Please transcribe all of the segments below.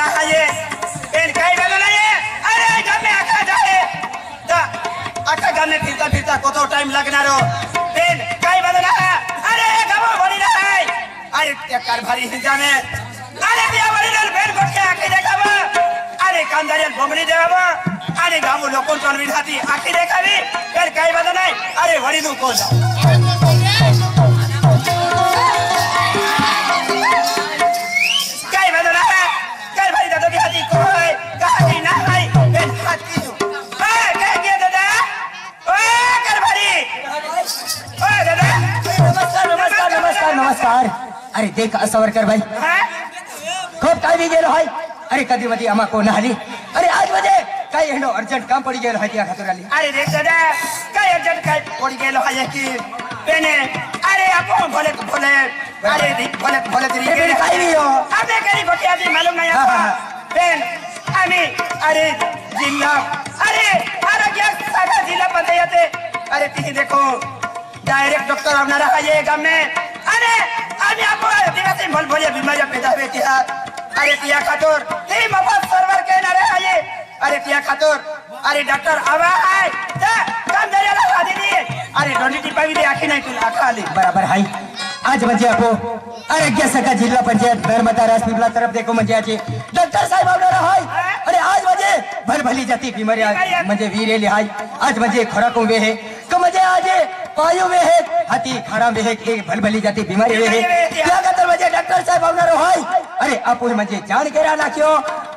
ना है ये पेन कई वाला ना ये अरे गाँव में आका जाए ता आका गाँव में फिरता फिरता कतो टाइम लगना रो पेन कई वाला ना है अरे गाँव बड़ी ना है अरे टेकर भारी हिजा में अरे बिया बड़ी ना पेन कोट के आके देखाबो अरे कामदारियन बोमड़ी देवाबो अरे गाँव लोकों चल विधाती आके देखाबी पेन कई वाला नहीं अरे वड़ी दू को जाओ नमस्कार। अरे देख सावरकर भाई। हाँ? खूब ताली गेलो है अरे कदी मधी अमा को आली अरे आज मध्ये काय येणो अर्जेंट काम पडी गेलो हाय त्या खातर अरे देख दादा काय अर्जेंट काय पडी गेलो है की? पेने अरे आपण भले तो भले। अरे भले तो भले तेरी के काय भी हो आपले करी गोटी जी मालूम नहीं हाँ, आपण पेन हाँ। आमी अरे जिल्ला। अरे आरोग्य साधा जिल्हा पंचायत अरे तिथे देखो डायरेक्ट डॉक्टर आवणार आहे गाव में। अरे आम्ही आपण दिवसे भल भल्या बीमारियाँ पैदा हुए त्या अरे तिया खातोर ते मफत सर्वर कहणारे है ये अरे तिया खातोर अरे डॉक्टर आवा है जा काम दर्याला आधी दी अरे डोंडी टिपावी दे आखी नाही तुला आखा आली बराबर हाय आज म्हणजे आपो आरोग्य शाखा जिल्हा पंचायत नर्मदा राजपीपला तरफ़ देखो म्हणजे आज। डॉक्टर साहेब आवणार हाय अरे आज म्हणजे भलभली जाती बीमारी आज म्हणजे वीरेली हाय आज म्हणजे खोराको वे है। तो मज़े आज। पायो वे है हाथी खाड़ा वे है एक भलभली जाती बीमारी वे है। क्या कहते मज़े डॉक्टर साहब आवना रो हाय? अरे आपो मज़े जान केरा नाख्यो।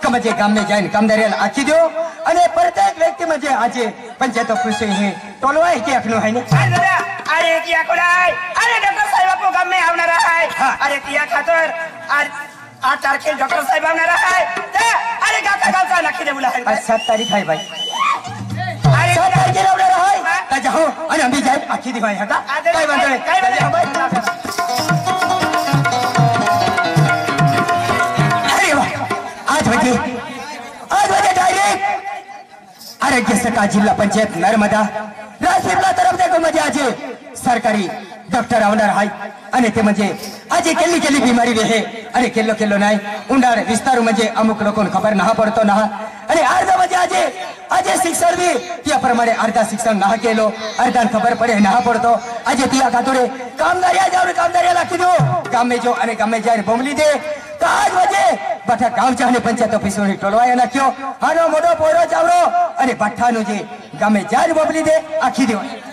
क मज़े गाम में जाइन काम दरियल आखी दो। अने प्रत्येक व्यक्ति मज़े आज पंचायत खुश है। टोलवा है के अखनो है ने? अरे किया कोड़ाई अरे डॉक्टर साहब आपको गाम में आवना रहा है। हाँ। अरे किया खातर आज आठ तारीख डॉक्टर साहब आवना रहा है। अरे काका काका नाखी दे बुला है। 7 तारीख है भाई। जाहो आणि आम्ही जाईल आखी दिवाळी हा का। काय म्हणतोय काय अरे वा आज म्हणजे आज म्हणजे डायरेक्ट आरोग्य सका जिल्हा पंचायत नर्मदा। तरफ़ देखो मज़ा आज। सरकारी ડોક્ટર આવનાર હાય. અને તેમજ આજે કેટલી કેટલી બીમારી રહે. અને કેટલો કેટલો નાય. ઊંડાણ વિસ્તારોમાં જે અમુક લોકોને ખબર ના પડતો ના. અને અર્ધામાં જે આજે આજે શિક્ષણ બી. ત્યાં પ્રમાણે અર્ધા શિક્ષણ ના કેલો અર્ધા ખબર પડે, ના પડતો. આજે ત્યાં ખાતોડે કામદારી જાવ કામદારી લખી દો. ગામે જો અને ગામે જઈને ભોમલી દે. તો આજ વજે બઠા ગામ ચાહને પંચાયત ઓફિસોની ટોલવાયા નાખ્યો આનો મોટો પોયરો ચાવડો. અને ભઠ્ઠાનું જે ગામે જાર બોબલી દે, આખી દેવાય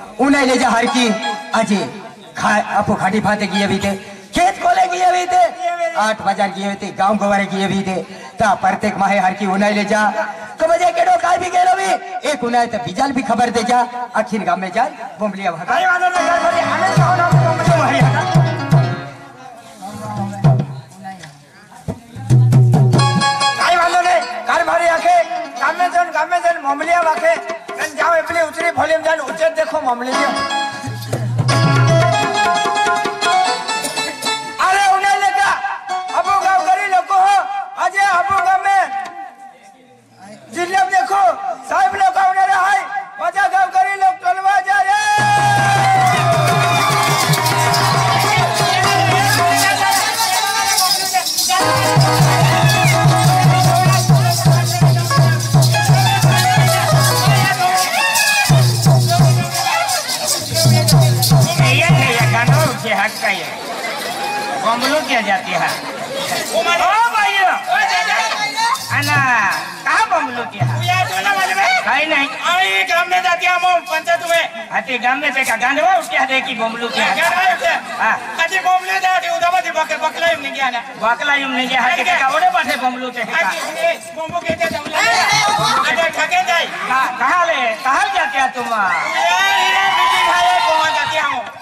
उन्हें ले जा हर की। अजी खा, आपको खाटी फाते किए भी थे। खेत खोले किए भी थे। आठ बाज़ार किए थे, गाँव गवारे किए भी थे। ता प्रत्येक माहे हर की उन्हें ले जा। तो मज़े केडो काय भी केलो भी। एक उन्हें तो बिजल भी खबर दे जा। आखिर गाँव में जा बोमलिया भगाई वालों ने कर बोली हमें तो होना तो मुझे हरियाणा ગામે જન ગામે જન મમલિયા વાખે खोले में जान उचर देखो मामले में घाट का ये कमलो किया जाती है। ओ भाई अना कहाँ बम्बलो किया? है नहीं। आई गाँव में जाती हम पंचायत में। हाथी गाँव में से का गांधवा उठ के देखी बम्बलो किया। हाँ कति बम्बलो जाती उधर बदी बकल बकला हम गया ना। बकला हम गया हाथी का ओरे बाटे बम्बलो के हाथी बम्बो के दे दमला अरे ठके जाई कहाँ ले कहाँ जाते तुम? ये हीरा बिज़ी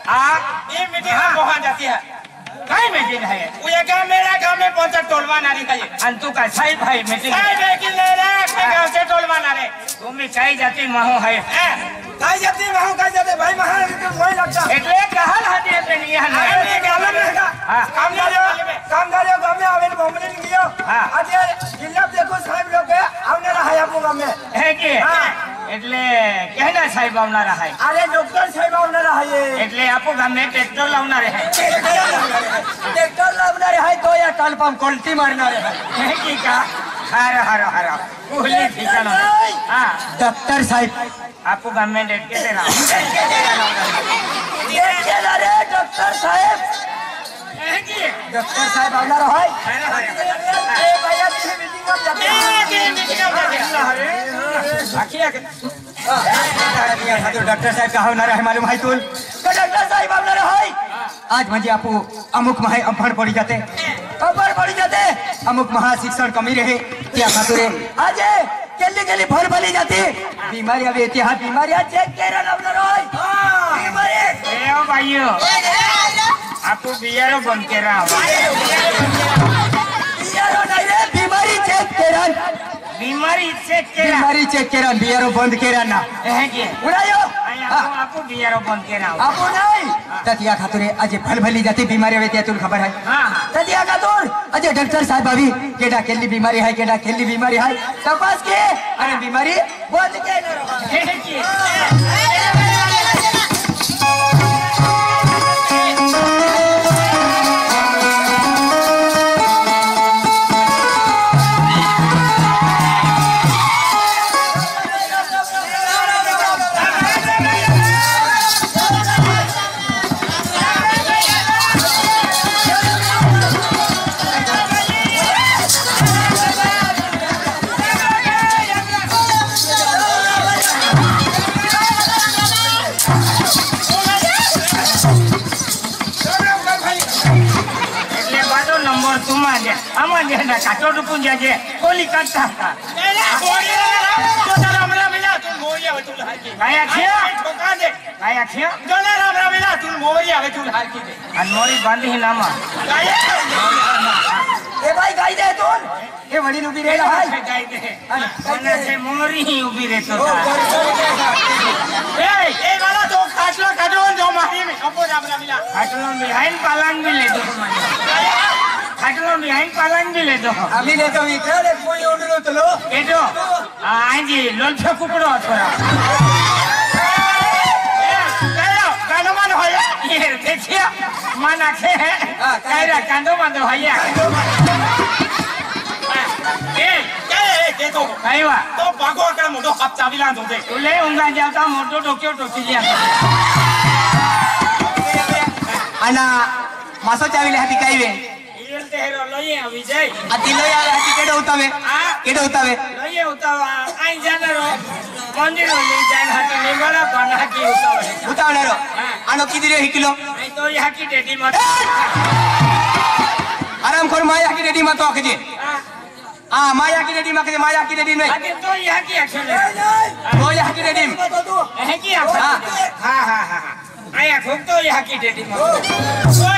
हाँ? आ मीटिंग हम पहुँच जाती है? कई मीटिंग है? वो ये मेरा गाँव में पहुँचा टोलवा नारी का ये। अंतु का सही भाई मीटिंग सही लेकिन ले रे अपने हाँ। गाँव से टोलवा नारे तुम भी कई जाती महू है। हाँ। कई जाती महू कई जाती भाई महू तो वही लगता। એટલે કહલ હતી એટલે નહીં હા એટલે કહલ રહેગા કામદારો કામદારો ગામે આવેલ ભમલીન ગયો આજે જિલ્લા દેખો સાહેબ લોકો આવનારા હયાપુ ગામે હે કે હા એટલે કેના સાહેબ આવનારા હાય અરે ડોક્ટર સાહેબ આવનારા હાય એટલે આપો ગામને ટ્રેક્ટર લાવનારે હાય ટ્રેક્ટર લાવનારે હાય તો યા કાલ પામ કોલટી મારનારે હે કી કા હારા હારા હારા ઓલી ઠીકાનો હા ડોક્ટર સાહેબ આપો ગામને ટ્રેક્ટર લાવનારે ટ્રેક્ટર અરે ડોક્ટર સાહેબ હે કી ડોક્ટર સાહેબ આવનારા હાય હારા હારા डॉक्टर साहेब का होणार आहे मालूम आहे तुल का डॉक्टर साहेब आवणार आहे आज म्हणजे आपू अमुक महा अभण पड़ी जाते अभण पड़ी जाते अमुक महा शिक्षण कमी रहे त्या खातुरे आज केली केली भर भली जाते बीमारी येते हा। बीमारी हा चेक केला लावणार आहे बीमारी ए ओ भाइयो आपो बियारो बंद के रहा केला बीमारी चेक केला बीमारी चेक केला बियारो बंद केला ना। હે કે उडायो। आपो आपो बियारो बंद के रहा आपू नाही। तर या खातुरे आज भलभली जाते बीमारी हवी त्या तुला खबर आहे हाँ हाँ। तदिया का दूर डॉक्टर साहब अभी केडा केली बीमारी है केडा केली बीमारी है तपास के। अरे बीमारी बंद के Amanda katoto punja je koli kata તો રામ રામ મિલા તું મોરી આવે તું હાકી ગયા છે? ઠોકા દે. ગયા છે? તો રામ રામ મિલા અહીં પલંગી લેજો અભી ને તો વિચારે કોઈ ઓડલો તો લો એજો આજી લોલછા કુકડો થોડા કાંદોમાં હોય દેખ્યા માં નાખે હે કાયરા કાંદોમાં તો હોય એ તો ભાગો આકડે મોટો હાથ ચાવી લાંધો દે લે ઊંઘા જાવતા મોટો ટોક્યો ટોકી ગયા અને માસો ચાવી લે હતી કાઈ બેન ઈલ તેરો લઈએ આવી જાય આ દિલો યાર હતી કેડો ઉતાવે આ કેડો ઉતાવે લઈએ ઉતાવા આઈ જાનરો મંદિરો લઈ જાય હાથી લીંગોડા પણ હાકી ઉતાવે ઉતાવનારો આનો કીધી રે કિલો આઈ તો ઈ હાકી ટેટી માં આરામ ખોર માયા કી રેડી માં તો આખજે આ માયા કી રેડી માં કે માયા કી રેડી નહીં હાકી તો ઈ હાકી આખે માયા કી રેડી હાકી આખે હા હા હા હા આયા ખોક તો ઈ હાકી ટેટી માં ઓય રે રે રામ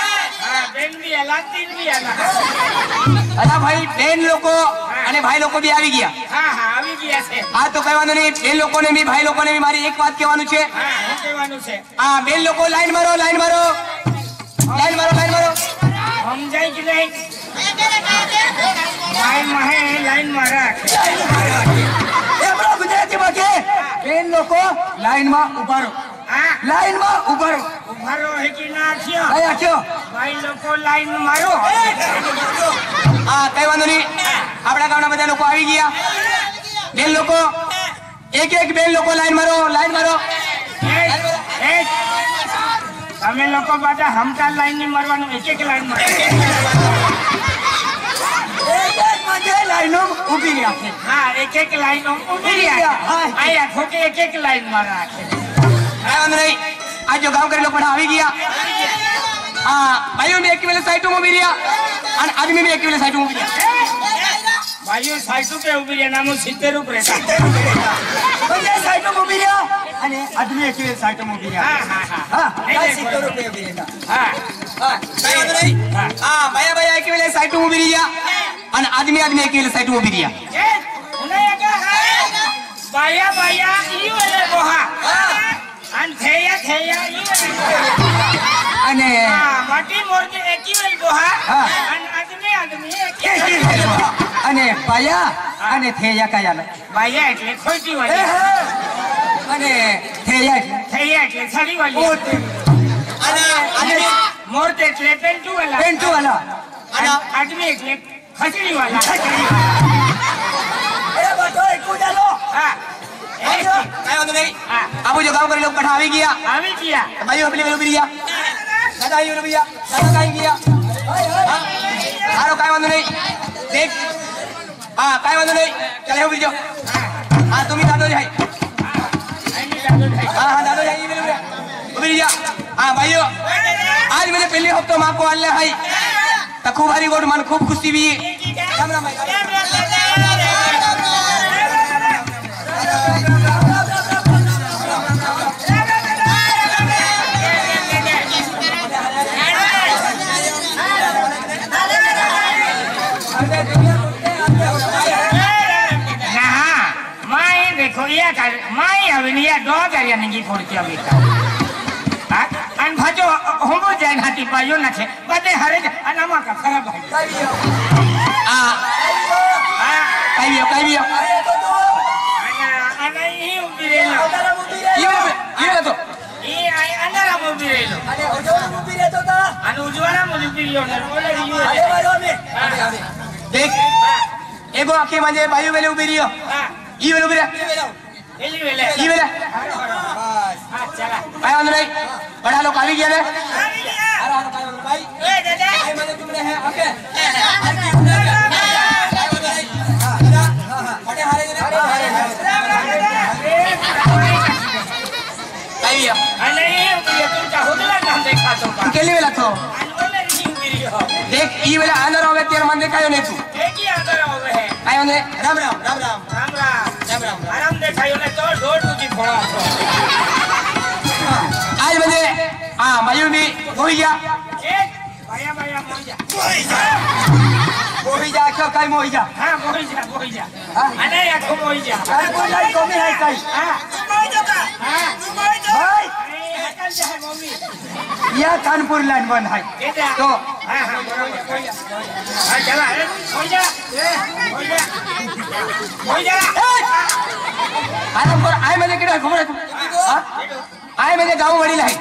તીન આલા ભાઈ બેન લોકો અને ભાઈ લોકો બી આવી ગયા. હા હા આવી ગયા છે. આ તો કઈ વાંધો નહીં. બેન લોકોને બી ભાઈ લોકોને બી મારી એક વાત કહેવાનું છે. હા શું કહેવાનું છે. આ બેન લોકો લાઈન મારો લાઈન મારો. લાઈન મારો લાઈન મારો. સમજાય કે નહીં? લાઈનમાં હે લાઈનમાં રાખ. એમનો ગુજરાતીમાં કે બેન લોકો લાઈનમાં ઊભા રહો. હા. લાઈનમાં ઊભા રહો. ઉભારો હે કે નાખ્યો કયા કયો ભાઈ લોકો લાઈન મારો. હા કઈ વાંધો નહીં. આપણા ગામના બધા લોકો આવી ગયા. બેન લોકો એક એક બેન લોકો લાઈન મારો લાઈન મારો. તમે લોકો બધા હમતા લાઈનની મારવાનું એક એક લાઈનમાં એક એક માંગે લાઈનો ઊભી હા એક એક લાઈન ઊભી હા. આયા ખોટી એક એક લાઈનમાં છે કાંઈ વાંધો નહીં. आज जो गाँव के लोग बढ़ावी गया हाँ भाइयों में एक वाले साइटों में भी और आदमी में एक वाले साइटों में भी रिया भाइयों साइटों पे उभी नाम नामो रूप रहता। तो ये साइटों में भी रिया अरे आदमी एक वाले साइटों में भी रिया हाँ हाँ हाँ।, हाँ तो रूप पे અને થેયા થેયા ઈ અને હા, માટી મોરકે એકી વેલ બોહા હા. અને આદમી આદમી એકી વેલ બોહા. અને પાયા અને થેયા કયા પાયા એટલે ખોટી વાળી અને થેયા એટલે? થેયા એટલે સારી વાળી અને મોરતે એટલે પેન્ટુ વાલા પેન્ટુ વાલા અને આદમી એટલે ખસડી વાલા બધો એકું ચાલો હા એ, કાંઈ વાંધો નહીં હા. काय तो जो काम करेल लोक आम्ही किया। किया। तो भाई अपने मेरे बिरिया दादा बिरिया दादा किया। हाँ। हारो देख। हाँ, हो हाँ, मेरे बिरिया आज मेरे पहले हफ्तों में आपको अल्लाह है तखू भारी गोड मन खूब खुशी भी है। Nah, mai देखो या कर mai अवनी या दो कर या नहीं फोड़ती अभी का हाँ? अन भाजो होमो जाए हाथी पायो ना छे बदे हरे अनमा का खराब भाई हाँ हाँ कहीं भी हो कहीं भी हो अना अना ही उबी रेलो ये वाला ये वाला तो ये आई अंदर हम उबी रेलो अन उजवाला मुझे उबी रेलो ना बोले रियो देख एगो आखी म्हणजे बायू वेले उभी रियो हाँ ई वेले उभी रहा एली वेले ई वेले हाँ चला काय वांदो नाही बडा કેટલી વેલા થો દેખ ઈ વેલા આંદર આવે ત્યારે મને દેખાયો નહીં તું. આવ્યો ને? રામ રામ રામ રામ. રામ રામ. રામ રામ દેખાયો ને તો દોઢ સુધી ભણા છો. આજ મને હા મયુરભાઈ ભોઈ ગયા. ભાયા ભાયા મોઈ ગયા ભોઈ ગયા મોહી જા આખો કઈ મોહી જા. હા મોહી જા મોહી જા. અને આખો મોહી જા. અરે કોઈ કમી હે કઈ. હા. या कानपूर लाईन बंद आहे तो आय म्हणजे किती खबर आहे आय म्हणजे गाव वडील आहे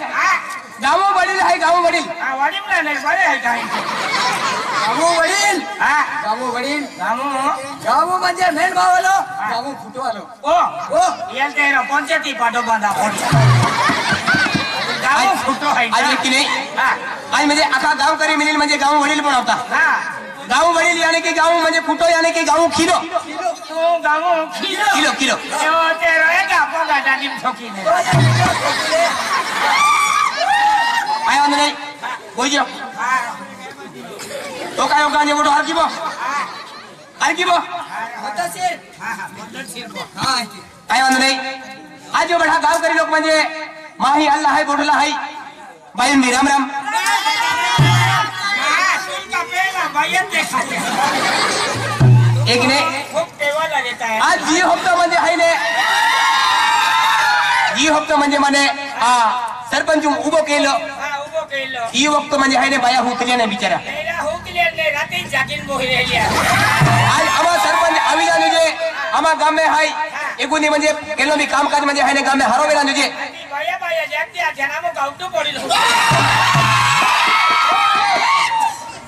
गाव वडील आहे गाव वडील वडील नाही बरे आहे काय હે કાઈ गाव वडील હા गाव वडील ગામો गाव म्हणजे मेन भाव आलो गाव फुटू आलो ઓ ओ યાર તેરો પંચાયતી પાટો બાંધા પડી ગામો ફૂટો आज હોય की नाही હા आज म्हणजे अख्खा गावकरी मिळेल म्हणजे गाव वडील पण होता હા गाव वडील याने की गाव म्हणजे फुटो याने की गाव खिलो તું ગામો ખીલો किलो किलो એવો તેરો એક આપો ગાડાની ઠોકીને आय वांदो नाही बोई जा હા तो तो काय गांजे बोटो हरकी बो हरकी हाँ काय वांद नाही. आज बडा गाव करी लोक म्हणजे माही अल्ला हाय बोटला भाई मी राम राम. एक ने आज जी हफ़्ता म्हणजे है ने जी हफ़्ता म्हणजे माने आ सरपंच उभो केलो. हाँ उभं केलो. ही वक्त म्हणजे है ने बाया हुतले ने बिचारा એટલે એટલે રાતે જાગીને મોહી રહેલ્યા आज आम्हा सरपंच आम्ही जाणू जे आम्हा गामे हाय एकूण म्हणजे गेलो मी कामकाज म्हणजे हाय ना गामे हरवे जाणू जे ભાઈ ભાઈ જેમ ત્યાં જણામાં ગાવટું પડી રહ્યું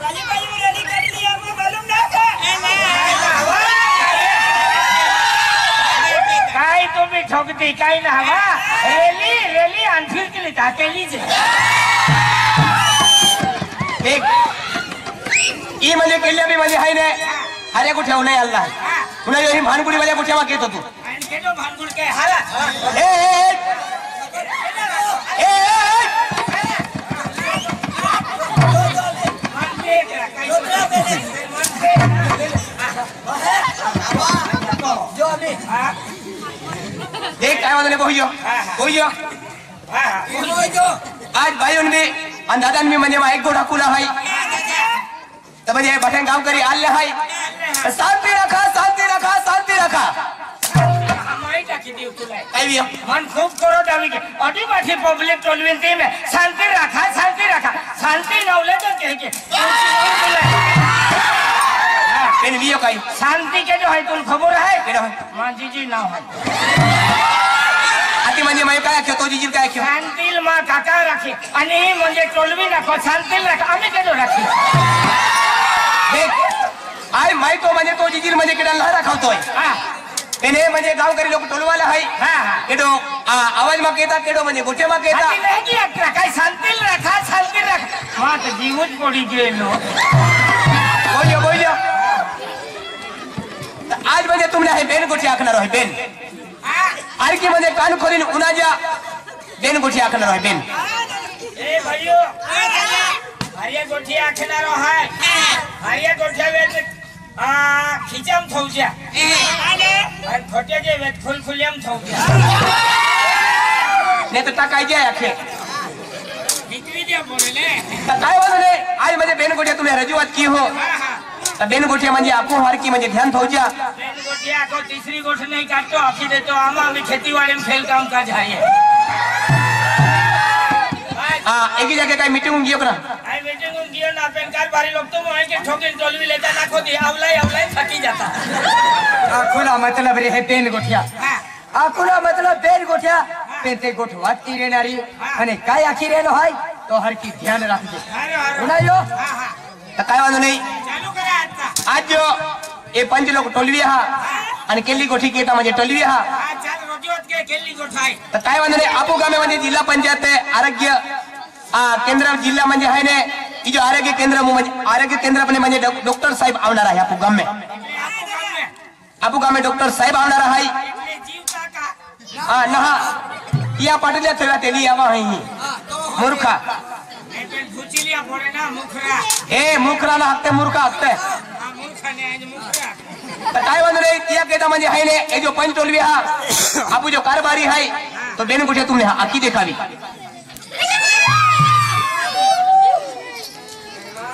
ભાઈ ભાઈ રેલી કરી લી અમે માલુમ ના કે કાઈ તો બી ઠોકતી કાઈ ના હવા રેલી રેલી અનફિટ કે લી તાકેલી છે એક ई म्हणजे केल्या बी म्हणजे आहे ने अरे कुठे नाही अल्ला तुला ही भानगुडी माझ्या कुठे वाग येतो तू ए, ए, ए, देख काय वाजले हा हा आज भाई मी आणि दादा मी म्हणजे एक गोडा कुला हाय तर म्हणजे बठण गाव करी आले हाय। शांती रखा शांती रखा शांती रखा। माहिती टाकी देऊ तुला काय बिया मन खूप करत आम्ही की। अटी पाठी पब्लिक टोलवीन ते में। शांती राखा शांती राखा। शांती नवले तर के। के पेन बियो काय शांती के जो है तुम खबर है? केडा होय? मांझी जी नाव है। आती म्हणजे माय काय खेतो जीजील काय खेळ शांतील मा काका राखी। आणि ही म्हणजे टोलवी नको शांतील राखा। आम्ही केलो राखी। आय माय तो म्हणजे तो जीजील म्हणजे केडा लहरा खावतोय हा तेने म्हणजे गाव करी लोक टोलवाला हाय हा हा केडो आ, आवाज़ मा केता केडो म्हणजे गोटे मा केता की काय शांतील राखा शांतील राखा मा तर जीवच पडी गेलो बोलियो बोलियो आज म्हणजे तुमने हे बेन गोठी आखणार आहे बेन आरकी म्हणजे कान खोलीन उन्हाच्या बेन गोठी आखणार आहे बेन ए भाइयो हरिया हरिया गोठ्या आ खिचाम तर काय बोलले आज म्हणजे बेन गोठ्या तुम्ही रजूआत की हो। हा हा। तर बेन गोठ्या म्हणजे आपू हारकी म्हणजे ध्यान थोच्या बेन गोठी आको तीसरी गोठ नहीं काटतो आखी देतो आमा आम्ही खेतीवाडी में फेल काम का जाइए हा एकी जागे काय मीटिंग घेऊ करा। आई मीटिंग गियो ना पेन कार बारी लोग तो मोहे के ठोकिन टोलवी लेता ना खोदी आवलाई आवलाई थकी जाता। आखुला मतलब रे हे बेन गोठ्या। हा। आखुला मतलब बेन गोठ्या। पेन ते गोठवात ती रेणारी आणि काय आखी रेनो हाय? तो हरकी ध्यान राखजे। अरे अरे उन्हायो हा हा। तर काय वाजू नाही। चालू करा आज जो हे पंच लोक टोलवी हा। आणि केली गोठी केता म्हणजे टोलवी हा। हा रोजीवत के केली गोठाई। तर काय वांधो नाही आपू गामे म्हणजे जिल्हा पंचायत आहे, आरोग्य आ, केंद्र जिल्हा है ने जो आरोग्य केंद्र आरोग्य केंद्र अपने डॉक्टर साहब आना है आपू गाम. में आपू गाम में डॉक्टर साहब आना आहे. हा नहा. या पाटल्या थोड्या तेली यावा आहे मूर्खा. हे मुखरा ना हकते, मूर्खा हकते. काय म्हणू रे, या केदा म्हणजे आहे ने, हे जो पंचोलवी हा, आपू जो कारभारी है तो देणे कुठे तुम्ही आखी देखावी.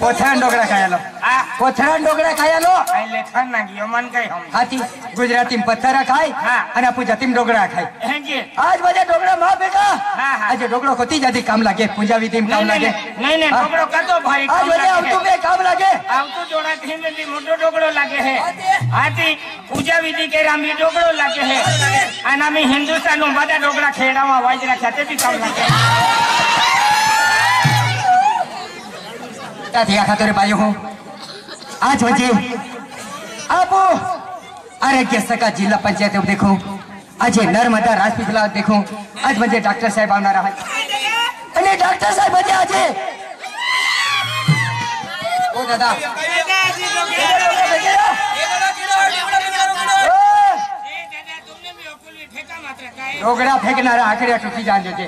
કોથરા ડોગરા ખાયાલો? આ કોથરા ડોગરા ખાયાલો? કઈ લેખન ના ગયો મન કઈ હમ. હાથી ગુજરાતી પથ્થરા ખાય અને પૂજાતી જાતી ડોગરા ખાય. હેંજી આજ બધે ડોગરા માં ભેગા. આજે ડોગરો ખોતી જાતી કામ લાગે. પૂજા વિધિ કામ લાગે. નહીં. નહીં ઢોકળો કાતો ભાઈ આજ બધે આવતું બે કામ લાગે. આવતું જોડા થી બી મોટો ઢોકળો લાગે હે. આથી પૂજા વિધિ કે રામી ઢોકળો લાગે હે. અને અમે હિન્દુસ્તાનનું બધા ઢોકળા ખેડામાં વાજ રાખ્યા તે બી કામ લાગે. ત્યાંથી આ ખાતરે પાયો હું આજ વચ્ચે આપો આરોગ્ય સકા જિલ્લા પંચાયત દેખો આજે નર્મદા રાજપીપળા દેખો આજ વચ્ચે ડોક્ટર સાહેબ આવનારા હોય અને ડોક્ટર સાહેબ આજે આજે ઓ દાદા ડોગરા ફેંકનારા આકડ્યા ટૂંકી જાણ છે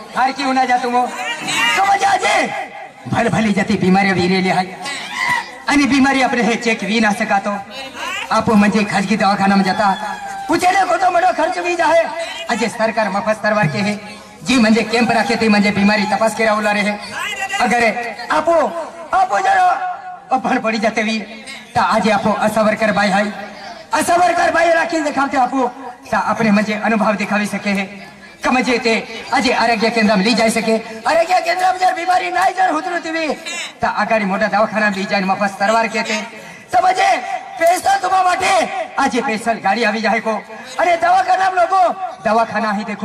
फारकी होना जा तुम समझ आ जाए भल भली जाती बीमारी वीरे लिहाय आणि बीमारी आपले हे चेक वी ना सका तो। आप म्हणजे खाजगी दवाखाना में जाता। पूछेले को तो मोटो खर्च भी जाए। अजे सरकार मफत सरवार के है। जी म्हणजे कैंप रखे ते म्हणजे बीमारी तपास के रावला रहे। अगर आप, आपो जरो। अपन पड़ी जाते वी। ता आज आप असवर कर भाई हाई असवर कर भाई राखी दिखाते आपो। ता अपने म्हणजे अनुभव दिखावी सके है। કમજે તે આજે આરોગ્ય કેન્દ્રમાં લઈ જઈ શકે. આરોગ્ય કેન્દ્રમાં જર બીમારી ના જર હુતરું તીવી તો આગળ મોટા દવાખાના લઈ જઈને મફત સરવાર કે તે સમજે પૈસા તમારા માટે આજે સ્પેશિયલ ગાડી આવી જાય કો. અને દવાખાના લોકો દવાખાના અહીં દેખો.